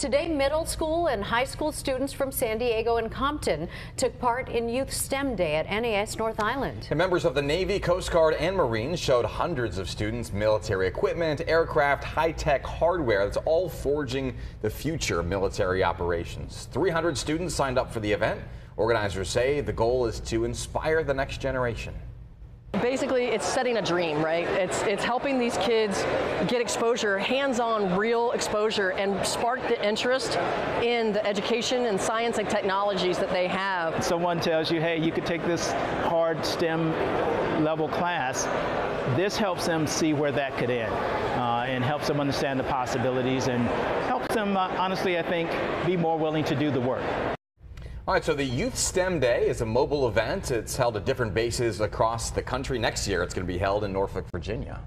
Today, middle school and high school students from San Diego and Compton took part in Youth STEM Day at NAS North Island. And members of the Navy, Coast Guard, and Marines showed hundreds of students military equipment, aircraft, high-tech hardware that's all forging the future military operations. 300 students signed up for the event. Organizers say the goal is to inspire the next generation. Basically, it's setting a dream, right? It's it's helping these kids get exposure, hands-on, real exposure, and spark the interest in the education and science and technologies that they have. Someone tells you, hey, you could take this hard STEM level class. This helps them see where that could end, uh, and helps them understand the possibilities, and helps them, uh, honestly, I think, be more willing to do the work. All right, so the Youth STEM Day is a mobile event. It's held at different bases across the country. Next year, it's going to be held in Norfolk, Virginia.